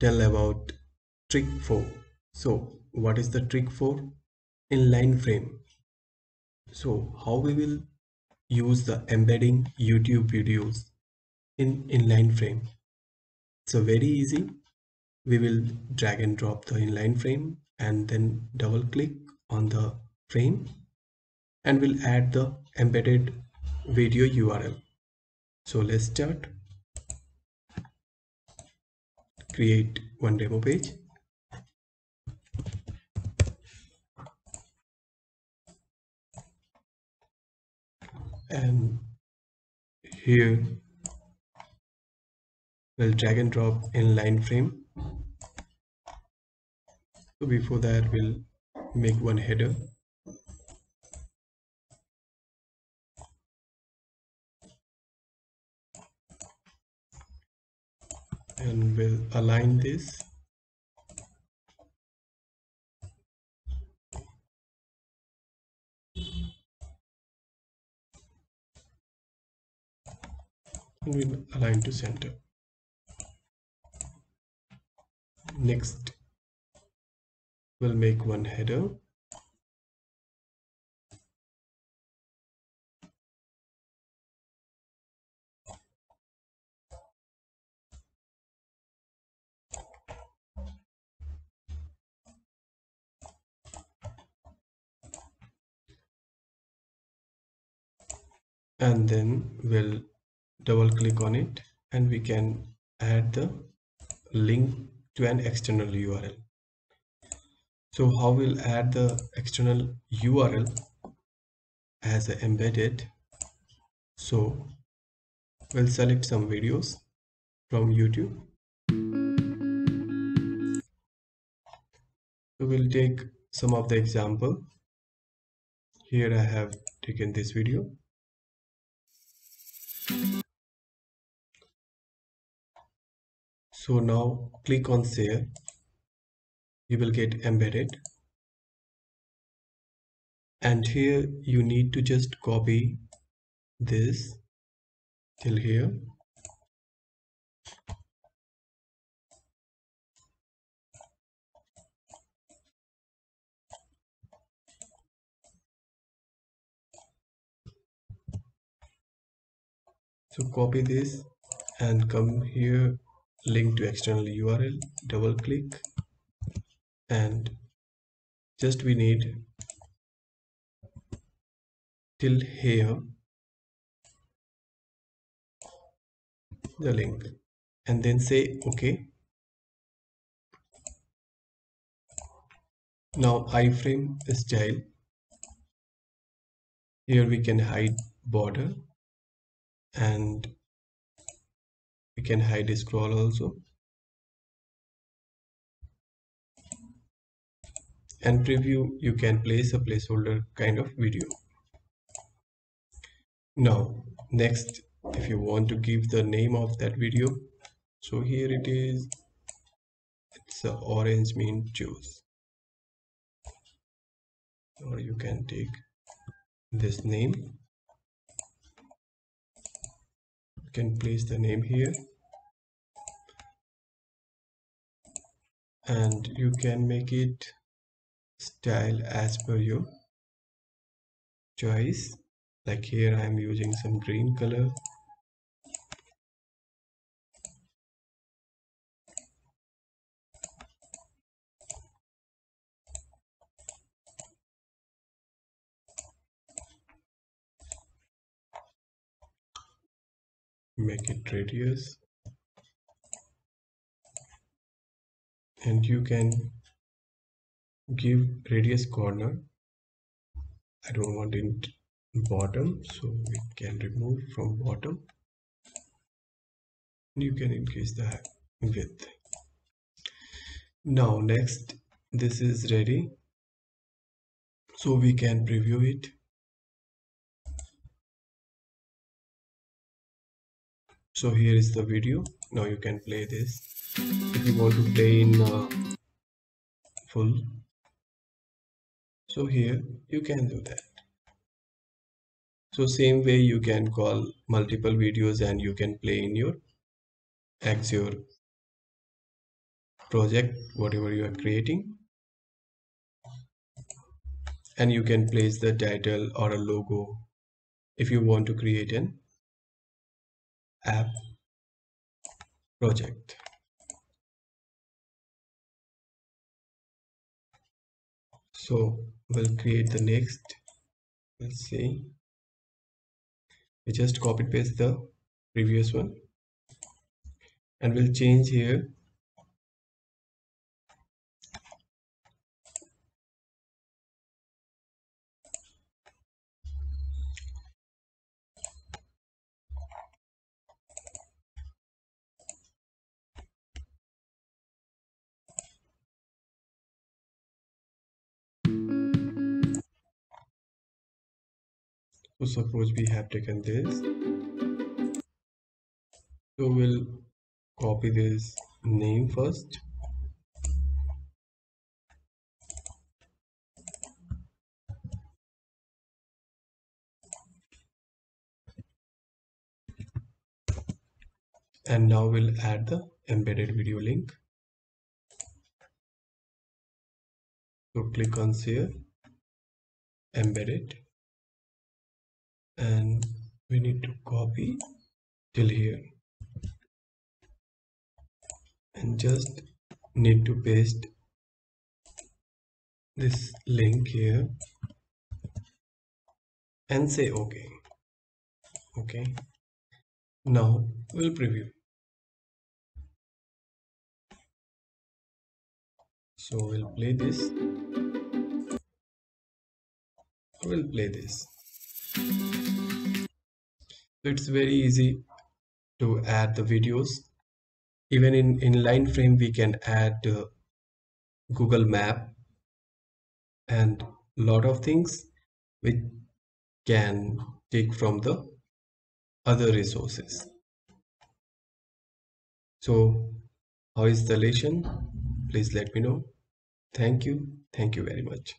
tell about trick 4 so what is the trick for inline frame. So how we will use the embedding youtube videos in inline frame. So very easy. We will drag and drop the inline frame and then double click on the frame and we'll add the embedded video url so let's start create one demo page. And here we'll drag and drop inline frame. So before that we'll make one header and we'll align this. And we'll align to center. Next we'll make one header and then we'll double click on it and we can add the link to an external URL so how we'll add the external URL as embedded? So we'll select some videos from YouTube. We'll take some of the example. Here I have taken this video so now click on share you will get embedded. And here you need to just copy this till here so copy this and come here link to external url double click and just we need till here the link and then say okay. Now iframe style here we can hide border and we can hide scroll also. And preview you can place a placeholder kind of video. Now next if you want to give the name of that video so here it is. It's a orange mint juice. Or you can take this name you can place the name here. And you can make it style as per your choice. Like here I am using some green color make it radius. And you can give radius corner. I don't want it bottom so we can remove from bottom. You can increase the width. Now next this is ready. So we can preview it so here is the video. Now you can play this. If you want to play in uh, full. So here you can do that. So same way you can call multiple videos and you can play in your Axure project whatever you are creating. And you can place the title or a logo if you want to create an app project. So we'll create the next let's see. We just copy paste the previous one. And we'll change here so suppose we have taken this. So we'll copy this name first. And now we'll add the embedded video link. So click on share embedded and we need to copy till here. And just need to paste this link here and say okay okay now we'll preview. So we'll play this. We'll play this it's very easy to add the videos. Even in inline frame we can add uh, google map and lot of things we can take from the other resources. So how is the lesson please let me know. Thank you. Thank you very much